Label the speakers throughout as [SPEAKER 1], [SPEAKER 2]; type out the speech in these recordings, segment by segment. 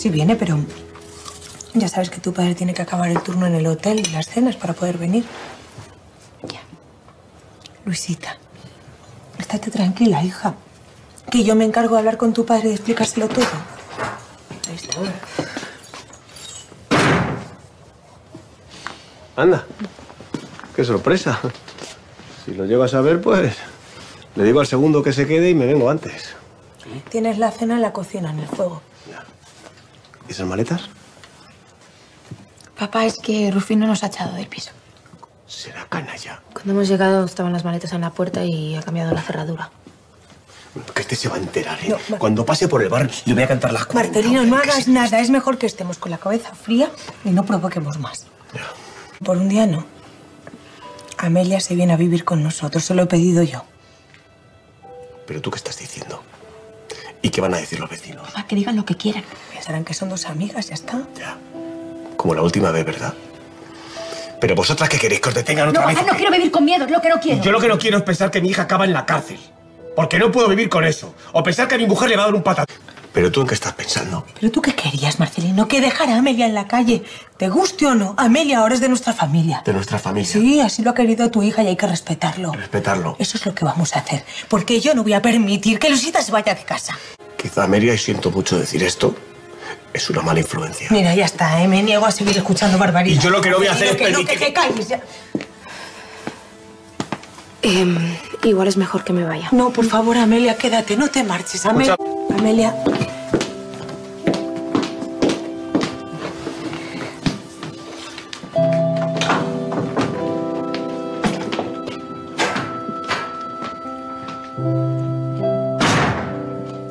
[SPEAKER 1] sí viene, pero ya sabes que tu padre tiene que acabar el turno en el hotel y las cenas para poder venir.
[SPEAKER 2] Ya.
[SPEAKER 1] Luisita, estate tranquila, hija. Que yo me encargo de hablar con tu padre y explicárselo todo. Ahí está.
[SPEAKER 3] Anda. Qué sorpresa. Si lo llevas a ver, pues le digo al segundo que se quede y me vengo antes.
[SPEAKER 1] Tienes la cena en la cocina, en el fuego.
[SPEAKER 3] ¿Y esas maletas?
[SPEAKER 2] Papá, es que Rufino nos ha echado del piso.
[SPEAKER 3] Será canalla.
[SPEAKER 2] Cuando hemos llegado estaban las maletas en la puerta y ha cambiado la cerradura.
[SPEAKER 3] Que este se va a enterar, ¿eh?
[SPEAKER 1] No,
[SPEAKER 3] Cuando pase por el bar, le voy a cantar las cosas.
[SPEAKER 1] Marcelino, no hagas nada. Es mejor que estemos con la cabeza fría y no provoquemos más. Por un día no. Amelia se viene a vivir con nosotros. Se lo he pedido yo.
[SPEAKER 3] ¿Pero tú qué estás diciendo? ¿Y qué van a decir los vecinos?
[SPEAKER 2] Papá, que digan lo que quieran.
[SPEAKER 1] Pensarán que son dos amigas, ya está.
[SPEAKER 3] Ya. Como la última vez, ¿verdad? Pero vosotras qué queréis, que os detengan
[SPEAKER 2] No,
[SPEAKER 3] otra vez. o
[SPEAKER 2] no
[SPEAKER 3] qué?
[SPEAKER 2] quiero vivir con miedo, es lo que no quiero.
[SPEAKER 3] Yo lo que no quiero es pensar que mi hija acaba en la cárcel. Porque no puedo vivir con eso. O pensar que a mi mujer le va a dar un patatón. ¿Pero tú en qué estás pensando?
[SPEAKER 1] ¿Pero tú qué querías, Marcelino? Que dejara a Amelia en la calle. ¿Te guste o no? Amelia ahora es de nuestra familia.
[SPEAKER 3] De nuestra familia.
[SPEAKER 1] Sí, así lo ha querido tu hija y hay que respetarlo.
[SPEAKER 3] Respetarlo.
[SPEAKER 1] Eso es lo que vamos a hacer. Porque yo no voy a permitir que Luisita se vaya de casa.
[SPEAKER 3] Quizá Amelia, y siento mucho decir esto, es una mala influencia.
[SPEAKER 1] Mira, ya está, ¿eh? Me niego a seguir escuchando barbaridades.
[SPEAKER 3] Y yo lo que no voy a hacer es
[SPEAKER 1] que no,
[SPEAKER 3] permitir
[SPEAKER 1] que te calles ya.
[SPEAKER 2] Em, igual es mejor que me vaya.
[SPEAKER 1] No, por favor, Amelia, quédate. No te marches. Amelia. Amelia.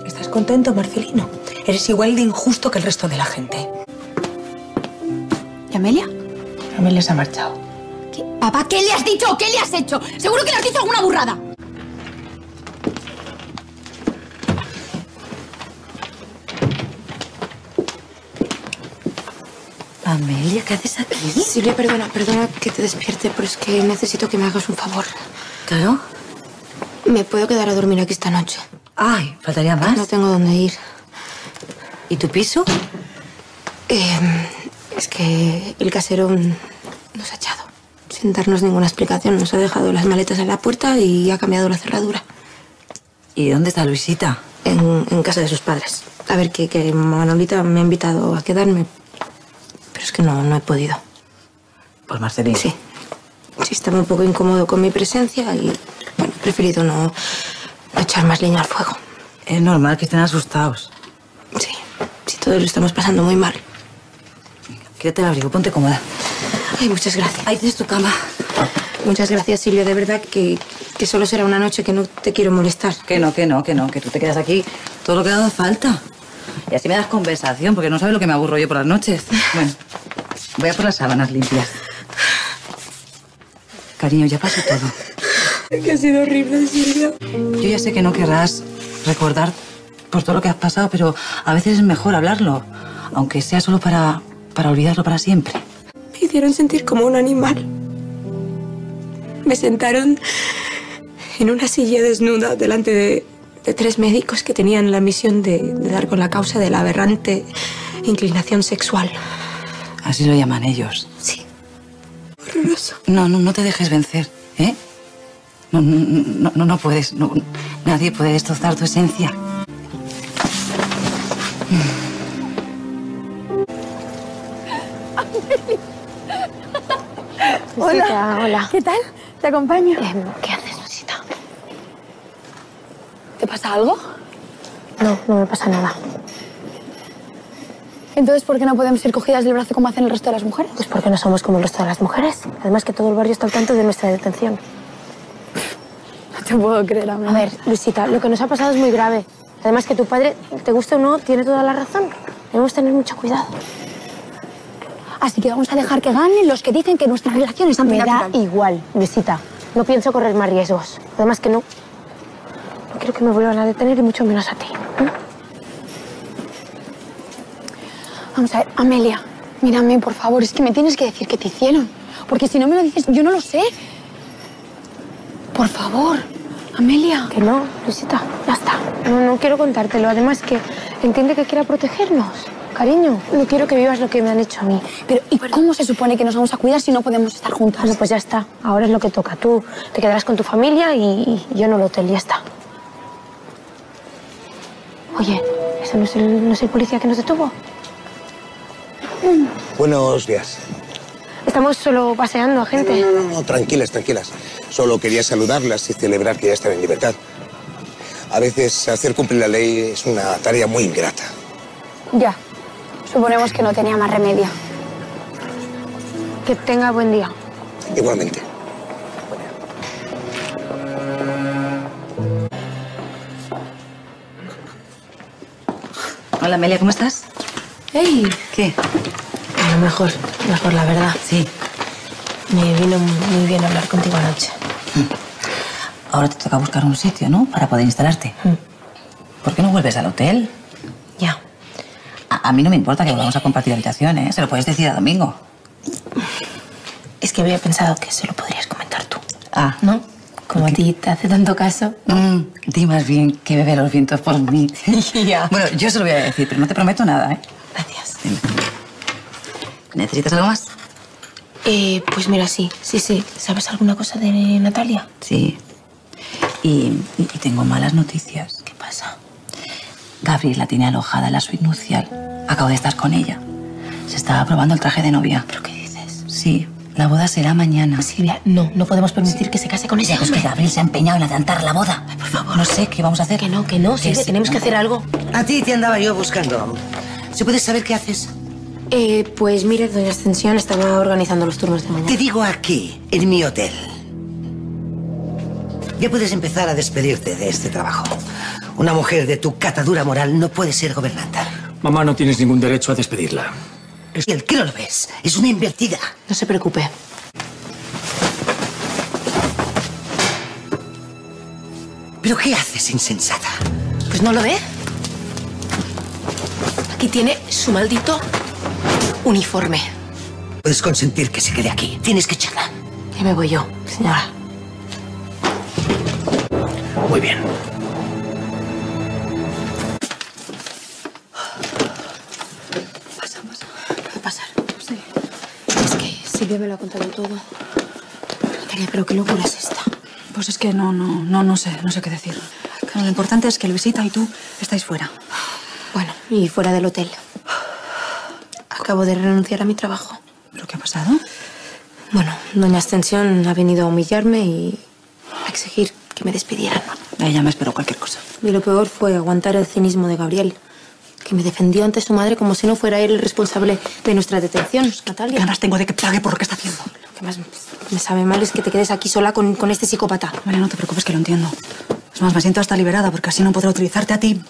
[SPEAKER 1] ¿Estás contento, Marcelino? Eres igual de injusto que el resto de la gente.
[SPEAKER 2] ¿Y Amelia?
[SPEAKER 1] Amelia se ha marchado.
[SPEAKER 2] ¿Qué? Papá, ¿qué le has dicho? ¿Qué le has hecho? Seguro que le has dicho alguna burrada.
[SPEAKER 1] Amelia, ¿qué haces aquí?
[SPEAKER 2] Silvia, perdona, perdona que te despierte, pero es que necesito que me hagas un favor.
[SPEAKER 1] Claro.
[SPEAKER 2] ¿Me puedo quedar a dormir aquí esta noche?
[SPEAKER 1] Ay, faltaría
[SPEAKER 2] No
[SPEAKER 1] más.
[SPEAKER 2] tengo dónde ir.
[SPEAKER 1] ¿Y tu piso?
[SPEAKER 2] Em, es que el casero nos ha echado. Sin darnos ninguna explicación. Nos ha dejado las maletas en la puerta y ha cambiado la cerradura.
[SPEAKER 1] ¿Y dónde está Luisita?
[SPEAKER 2] En, en casa de sus padres. A ver, que, que Manolita me ha invitado a quedarme. Pero es que no, no he podido.
[SPEAKER 1] Pues Marcelino.
[SPEAKER 2] Sí. Sí, estaba un poco incómodo con mi presencia y bueno, he preferido no, no echar más leña al fuego.
[SPEAKER 1] Es normal que estén asustados.
[SPEAKER 2] Sí, sí, todos lo estamos pasando muy mal.
[SPEAKER 1] Quédate el abrigo, ponte cómoda.
[SPEAKER 2] Ay, muchas gracias.
[SPEAKER 1] Ahí tienes tu cama.
[SPEAKER 2] Muchas gracias, Silvia. De verdad que, que solo será una noche que no te quiero molestar.
[SPEAKER 4] Que no, que no, que no, que tú te quedas aquí todo lo que haga falta. Y así me das conversación, porque no sabes lo que me aburro yo por las noches. Bueno, voy a por las sábanas limpias. Cariño, ya pasó todo.
[SPEAKER 2] Que ha sido horrible, Silvia.
[SPEAKER 4] Yo ya sé que no querrás recordar por todo lo que has pasado, pero a veces es mejor hablarlo, aunque sea solo para, para olvidarlo para siempre.
[SPEAKER 2] Me hicieron sentir como un animal. Me sentaron en una silla desnuda delante de, de tres médicos que tenían la misión de, de dar con la causa de la aberrante inclinación sexual.
[SPEAKER 4] Así lo llaman ellos.
[SPEAKER 2] Sí. Horroroso.
[SPEAKER 4] No, no, no te dejes vencer, ¿eh? No, no, no, no, no puedes. no- nadie puede destrozar tu esencia.
[SPEAKER 2] Hola. hola.
[SPEAKER 5] ¿Qué tal? ¿Te acompaño?
[SPEAKER 2] Em, ¿Qué haces, Rosita?
[SPEAKER 5] ¿Te pasa algo?
[SPEAKER 2] No, no me pasa nada.
[SPEAKER 5] Entonces, ¿por qué no podemos ir cogidas del brazo como hacen el resto de las mujeres?
[SPEAKER 2] Pues porque no somos como el resto de las mujeres. Además que todo el barrio está al tanto de nuestra detención.
[SPEAKER 5] No te puedo creer,
[SPEAKER 2] A
[SPEAKER 5] amiga.
[SPEAKER 2] ver, Luisita, lo que nos ha pasado es muy grave. Además que tu padre, te guste o no, tiene toda la razón. Debemos tener mucho cuidado.
[SPEAKER 5] Así que vamos a dejar que ganen los que dicen que nuestra relación es
[SPEAKER 2] Me da
[SPEAKER 5] antinatural.
[SPEAKER 2] igual, Luisita. No pienso correr más riesgos. Además que no... No quiero que me vuelvan a detener y mucho menos a ti. ¿eh?
[SPEAKER 5] Vamos a ver, Amelia, mírame, por favor. Es que me tienes que decir qué te hicieron. Porque si no me lo dices, yo no lo sé. Por favor, Amelia.
[SPEAKER 2] Que no, Luisita. Ya está. No, no quiero contártelo. Además que entiende que quiera protegernos.
[SPEAKER 5] cariño. No quiero que vivas lo que me han hecho a mí. Pero, ¿y cómo se supone que nos vamos a cuidar si no podemos estar juntas?
[SPEAKER 2] Bueno, pues ya está. Ahora es lo que toca. Tú te quedarás con tu familia y, y yo en el hotel. Ya está. Oye, ¿ese no es el, no es el policía que nos detuvo?
[SPEAKER 6] Buenos días.
[SPEAKER 2] Estamos solo paseando a gente.
[SPEAKER 6] No, no, no, tranquilas, tranquilas. Solo quería saludarlas y celebrar que ya están en libertad. A veces hacer cumplir la ley es una tarea muy ingrata.
[SPEAKER 5] Ya. Suponemos que no tenía más remedio.
[SPEAKER 2] Que tenga buen día.
[SPEAKER 6] Igualmente.
[SPEAKER 4] Hola, Amelia, ¿cómo estás?
[SPEAKER 2] ¡Ey!
[SPEAKER 4] ¿Qué?
[SPEAKER 2] Mejor, mejor, la verdad.
[SPEAKER 4] Sí.
[SPEAKER 2] Me vino muy bien hablar contigo anoche.
[SPEAKER 4] Ahora te toca buscar un sitio, ¿no? Para poder instalarte. ¿Por qué no vuelves al hotel?
[SPEAKER 2] Ya.
[SPEAKER 4] A, a mí no me importa que volvamos a compartir habitaciones. Se lo puedes decir a Domingo.
[SPEAKER 2] Es que había pensado que se lo podrías comentar tú.
[SPEAKER 4] Ah,
[SPEAKER 2] ¿No? Como a ti te hace tanto caso.
[SPEAKER 4] Mm, di más bien que bebe los vientos por mí.
[SPEAKER 2] Ya.
[SPEAKER 4] Bueno, yo se lo voy a decir, pero no te prometo nada, ¿eh? ¿Necesitas algo más?
[SPEAKER 2] Eh, pues mira, sí, sí, sí. ¿Sabes alguna cosa de Natalia?
[SPEAKER 4] Sí. Y, y- tengo malas noticias.
[SPEAKER 2] ¿Qué pasa?
[SPEAKER 4] Gabriel la tiene alojada en la suite nupcial. Acabo de estar con ella. Se estaba probando el traje de novia.
[SPEAKER 2] ¿Pero qué dices?
[SPEAKER 4] Sí, la boda será mañana.
[SPEAKER 2] Silvia, no, no podemos permitir que se case con ese
[SPEAKER 4] Ya, es que
[SPEAKER 2] hombre.
[SPEAKER 4] Gabriel se ha empeñado en adelantar la boda. por favor. No sé qué vamos a hacer.
[SPEAKER 2] Que no, que no, Silvia,
[SPEAKER 4] sí,
[SPEAKER 2] tenemos que
[SPEAKER 4] no.
[SPEAKER 2] hacer algo.
[SPEAKER 7] A ti te andaba yo buscando. ¿Se puede saber qué haces?
[SPEAKER 2] Eh, pues mire, doña Ascensión estaba organizando los turnos de
[SPEAKER 7] Te
[SPEAKER 2] mañana.
[SPEAKER 7] digo aquí, en mi hotel. Ya puedes empezar a despedirte de este trabajo. Una mujer de tu catadura moral no puede ser gobernanta.
[SPEAKER 8] Mamá, no tienes ningún derecho a despedirla.
[SPEAKER 7] ¿Y el qué no lo ves? Es una invertida.
[SPEAKER 2] No se preocupe.
[SPEAKER 7] ¿Pero qué haces, insensata?
[SPEAKER 2] Pues no lo ve. Aquí tiene su maldito uniforme.
[SPEAKER 7] Puedes consentir que se quede aquí. Tienes que echarla.
[SPEAKER 2] Ya me voy yo, señora.
[SPEAKER 8] Muy bien.
[SPEAKER 2] ¿Qué pasar? Sí. Es que Silvia me lo ha contado todo. Natalia, pero qué locura es esta.
[SPEAKER 9] Pues es que no, no, no, no sé, no sé qué decir. Lo importante es que Luisita y tú estáis fuera.
[SPEAKER 2] Bueno, y fuera del hotel. Acabo de renunciar a mi trabajo.
[SPEAKER 9] ¿Pero qué ha pasado?
[SPEAKER 2] Bueno, doña Ascensión ha venido a humillarme y a exigir que me despidieran.
[SPEAKER 9] Ella me esperó cualquier cosa.
[SPEAKER 2] Y lo peor fue aguantar el cinismo de Gabriel, que me defendió ante su madre como si no fuera él el responsable de nuestra detención,
[SPEAKER 9] ¿Qué
[SPEAKER 2] Natalia.
[SPEAKER 9] ganas tengo de que pague por lo que está haciendo?
[SPEAKER 2] Lo que más me sabe mal es que te quedes aquí sola con, con este psicópata.
[SPEAKER 9] María, no te preocupes que lo entiendo. Es más, me siento hasta liberada porque así no podré utilizarte a ti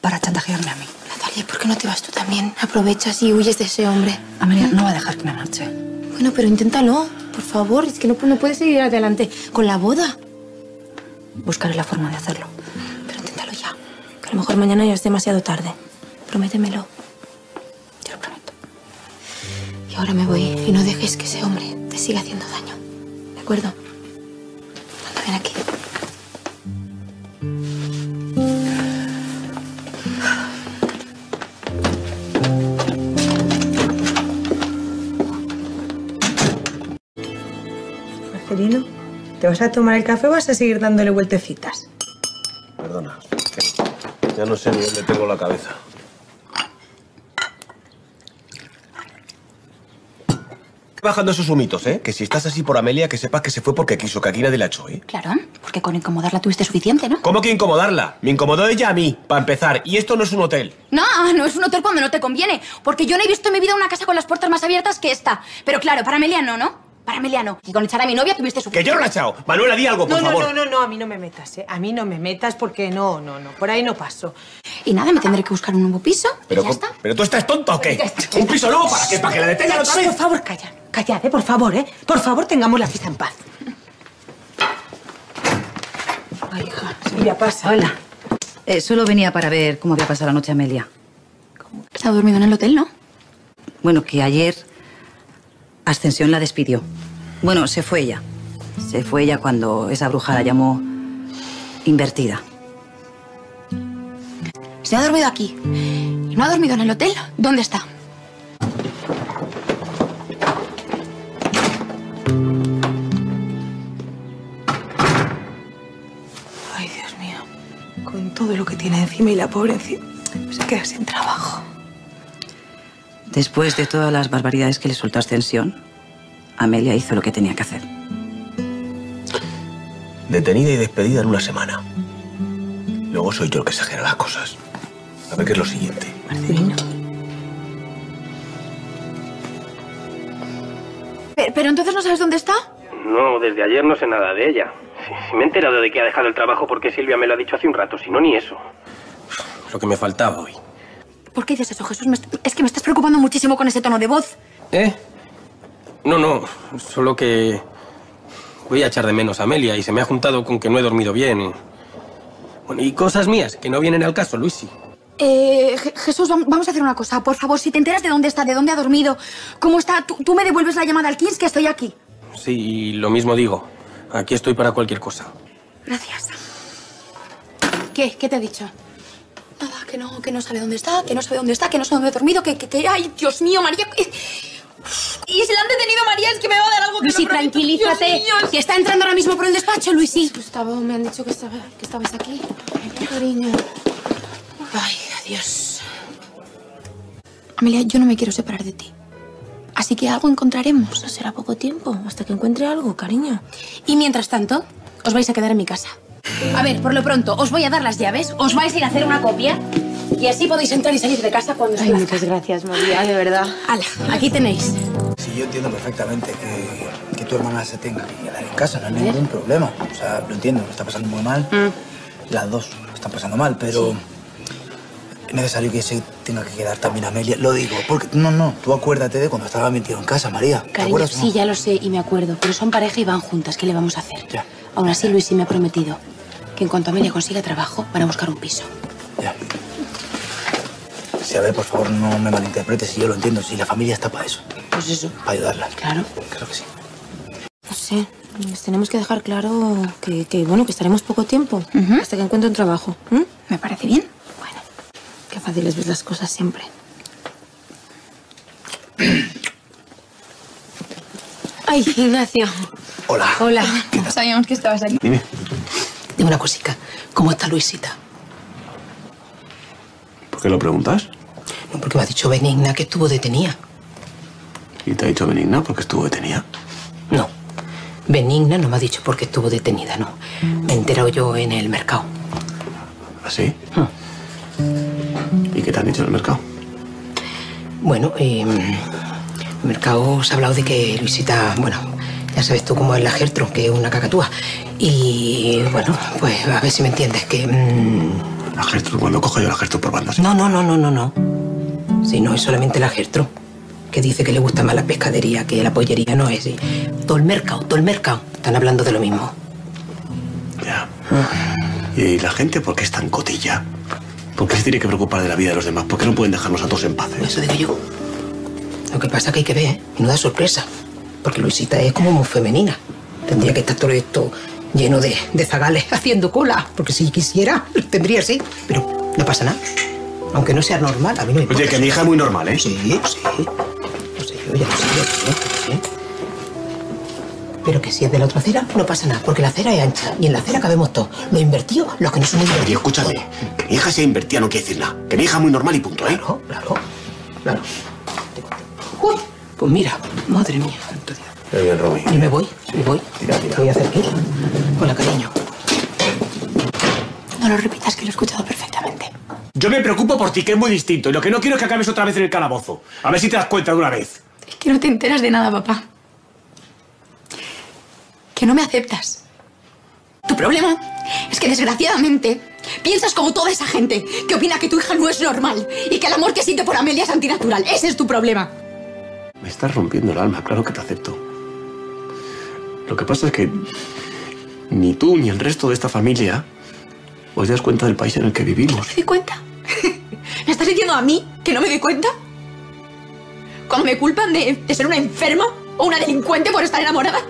[SPEAKER 9] para chantajearme a mí.
[SPEAKER 2] Natalia, ¿por qué no te vas tú también? Aprovechas y huyes de ese hombre.
[SPEAKER 9] Amelia no va a dejar que me marche.
[SPEAKER 2] Bueno, pero inténtalo, por favor. Es que no, no puedes seguir adelante con la boda.
[SPEAKER 9] Buscaré la forma de hacerlo.
[SPEAKER 2] Pero inténtalo ya. Que a lo mejor mañana ya es demasiado tarde. Prométemelo.
[SPEAKER 9] Te lo prometo.
[SPEAKER 2] Y ahora me voy y no dejes que ese hombre te siga haciendo daño. ¿De acuerdo?
[SPEAKER 1] Marcelino, ¿te vas a tomar el café o vas a seguir dándole vueltecitas?
[SPEAKER 3] Perdona. Ya no sé ni dónde tengo la cabeza. Bajando esos humitos, ¿eh? Que si estás así por Amelia, que sepas que se fue porque quiso, que aquí nadie la echó, ¿eh?
[SPEAKER 9] Claro, porque con incomodarla tuviste suficiente, ¿no?
[SPEAKER 3] ¿Cómo que incomodarla? Me incomodó ella a mí, para empezar. Y esto no es un hotel.
[SPEAKER 10] No, no es un hotel cuando no te conviene. Porque yo no he visto en mi vida una casa con las puertas más abiertas que esta. Pero claro, para Meliano, ¿no? Para Meliano. Y con echar a mi novia tuviste su...
[SPEAKER 3] Que yo no la he echado. Manuela, di algo, por
[SPEAKER 1] No, no,
[SPEAKER 3] favor.
[SPEAKER 1] no, no, no, a mí no me metas, ¿eh? A mí no me metas porque no, no, no, por ahí no paso.
[SPEAKER 10] Y nada, me tendré que buscar un nuevo piso.
[SPEAKER 3] Pero,
[SPEAKER 10] y ya está.
[SPEAKER 3] ¿Pero tú estás tonto o qué? ¿Un piso nuevo para qué? ¿Para que la detengan otra
[SPEAKER 1] Por
[SPEAKER 3] vez?
[SPEAKER 1] favor, calla, callad, ¿eh? Por favor, ¿eh? Por favor, tengamos la fiesta en paz. Ay, hija, Silvia, pasa.
[SPEAKER 4] Hola. Eh, solo venía para ver cómo había pasado la noche Amelia.
[SPEAKER 10] ¿Se ha dormido en el hotel, no?
[SPEAKER 4] Bueno, que ayer Ascensión la despidió. Bueno, se fue ella. Se fue ella cuando esa bruja la llamó invertida.
[SPEAKER 10] Se ha dormido aquí. ¿Y no ha dormido en el hotel? ¿Dónde está?
[SPEAKER 1] Ay, Dios mío. Con todo lo que tiene encima y la pobre encima, se queda sin trabajo.
[SPEAKER 4] Después de todas las barbaridades que le soltó Ascensión, Amelia hizo lo que tenía que hacer.
[SPEAKER 3] Detenida y despedida en una semana. Luego soy yo el que exagera las cosas. A ver qué es lo siguiente.
[SPEAKER 10] Pero, pero entonces no sabes dónde está.
[SPEAKER 11] No, desde ayer no sé nada de ella. Sí me he enterado de que ha dejado el trabajo porque Silvia me lo ha dicho hace un rato, si no ni eso. Lo que me faltaba hoy.
[SPEAKER 10] ¿Por qué dices eso, Jesús? Es que me estás preocupando muchísimo con ese tono de voz.
[SPEAKER 11] ¿Eh? No, no, solo que voy a echar de menos a Amelia y se me ha juntado con que no he dormido bien. Y, bueno, y cosas mías que no vienen al caso, Luisi.
[SPEAKER 10] Eh, Je- Jesús, vam- vamos a hacer una cosa. Por favor, si te enteras de dónde está, de dónde ha dormido, cómo está, tú, tú me devuelves la llamada al Kings, que estoy aquí.
[SPEAKER 11] Sí, y lo mismo digo. Aquí estoy para cualquier cosa.
[SPEAKER 10] Gracias. ¿Qué? ¿Qué te he dicho? Nada, que no, que no sabe dónde está, que no sabe dónde está, que no sabe dónde ha dormido, que, que, que- ay, Dios mío, María. eh, Y si la han detenido, María, es que me va a dar algo que
[SPEAKER 2] Luisi,
[SPEAKER 10] no
[SPEAKER 2] tranquilízate,
[SPEAKER 10] mío,
[SPEAKER 2] que está entrando ahora mismo por el despacho, Luisi.
[SPEAKER 10] Gustavo, me han dicho que, estaba, que estabas aquí. Ay, cariño. Ay, adiós. Amelia, yo no me quiero separar de ti. Así que algo encontraremos.
[SPEAKER 2] No será poco tiempo, hasta que encuentre algo, cariño.
[SPEAKER 10] Y mientras tanto, os vais a quedar en mi casa.
[SPEAKER 2] A ver, por lo pronto, os voy a dar las llaves, os vais a ir a hacer una copia y así podéis entrar y salir de casa cuando os
[SPEAKER 5] Ay,
[SPEAKER 2] plazca.
[SPEAKER 5] muchas gracias, María, de verdad.
[SPEAKER 2] Hala, aquí tenéis.
[SPEAKER 12] Sí, yo entiendo perfectamente que, que tu hermana se tenga que quedar en casa, no hay ningún problema. O sea, lo entiendo, está pasando muy mal. Las dos están pasando mal, pero es necesario que se tenga que quedar también Amelia. Lo digo, porque no, no, tú acuérdate de cuando estaba metido en casa, María. ¿Te
[SPEAKER 2] Cariño,
[SPEAKER 12] acuerdas? o no?
[SPEAKER 2] sí, ya lo sé y me acuerdo, pero son pareja y van juntas, ¿qué le vamos a hacer?
[SPEAKER 12] Ya.
[SPEAKER 2] Aún así, Luis sí me ha prometido que en cuanto Amelia consiga trabajo, van a buscar un piso.
[SPEAKER 12] Sí, a ver, por favor, no me malinterpretes, si yo lo entiendo, si la familia está para eso,
[SPEAKER 2] Pues eso,
[SPEAKER 12] para ayudarla.
[SPEAKER 2] claro.
[SPEAKER 12] Creo que sí.
[SPEAKER 2] No sé, les tenemos que dejar claro que, que, bueno, que estaremos poco tiempo, hasta que encuentre un trabajo.
[SPEAKER 10] Me parece bien.
[SPEAKER 2] Bueno, qué fácil es ver las cosas siempre. Ay, Ignacio.
[SPEAKER 12] Hola.
[SPEAKER 2] Hola.
[SPEAKER 10] Sabíamos que estabas aquí.
[SPEAKER 12] Dime.
[SPEAKER 13] Dime una cosica. ¿Cómo está Luisita?
[SPEAKER 3] ¿Por qué lo preguntas?
[SPEAKER 13] No, porque me ha dicho Benigna que estuvo detenida.
[SPEAKER 3] ¿Y te ha dicho Benigna porque estuvo detenida?
[SPEAKER 13] No. Benigna no me ha dicho por qué estuvo detenida, no. Me he enterado yo en el mercado.
[SPEAKER 3] ¿Así? ¿Y qué te han dicho en el mercado?
[SPEAKER 13] Bueno, eh, en el mercado se ha hablado de que Luisita, bueno, ya sabes tú cómo es la Gertrude, que es una cacatúa. Y bueno, pues a ver si me entiendes, que... mm,
[SPEAKER 3] La Gertrude, cuando cojo yo la Gertrude por bandas.
[SPEAKER 13] No, no, no, no, no, no. Si no es solamente la Gertrude, que dice que le gusta más la pescadería que la pollería, no es. Todo el mercado, todo el mercado. Están hablando de lo mismo.
[SPEAKER 3] Ya. ¿Y la gente por qué es tan cotilla? ¿Por qué se tiene que preocupar de la vida de los demás? ¿Por qué no pueden dejarnos a todos en paz? eh?
[SPEAKER 13] Eso digo yo. Lo que pasa es que hay que ver, ¿eh? Menuda sorpresa. Porque Luisita es como muy femenina. Tendría que estar todo esto lleno de, de zagales haciendo cola. Porque si quisiera, tendría así. Pero no pasa nada. Aunque no sea normal, a mí no me.
[SPEAKER 3] Oye, que mi hija es muy normal, ¿eh?
[SPEAKER 13] Sí, sí. Yo, ya lo sé yo. Pero que si es de la otra acera, no pasa nada, porque la acera es ancha y en la acera cabemos todos. Los invertidos, los que no
[SPEAKER 3] Oye,
[SPEAKER 13] divertidos.
[SPEAKER 3] escúchame. Que mi hija sea invertida no quiere decir nada. Que mi hija es muy normal y punto, ¿eh?
[SPEAKER 13] Claro, claro, claro. Uy, pues mira, madre mía.
[SPEAKER 3] Muy bien, Romy.
[SPEAKER 13] Y me voy, me voy. Voy a hacer aquí. Hola, cariño.
[SPEAKER 10] No lo repitas, que lo he escuchado perfectamente.
[SPEAKER 8] Yo me preocupo por ti, que es muy distinto. Y lo que no quiero es que acabes otra vez en el calabozo. A ver si te das cuenta de una vez.
[SPEAKER 10] Que no te enteras de nada, papá. Que no me aceptas. Tu problema es que desgraciadamente piensas como toda esa gente que opina que tu hija no es normal y que el amor que siente por Amelia es antinatural. Ese es tu problema.
[SPEAKER 3] Me estás rompiendo el alma, claro que te acepto. Lo que pasa es que ni tú ni el resto de esta familia os das cuenta del país en el que vivimos.
[SPEAKER 10] ¿Me doy cuenta? ¿Me estás diciendo a mí que no me doy cuenta? Cuando me culpan de, de ser una enferma o una delincuente por estar enamorada.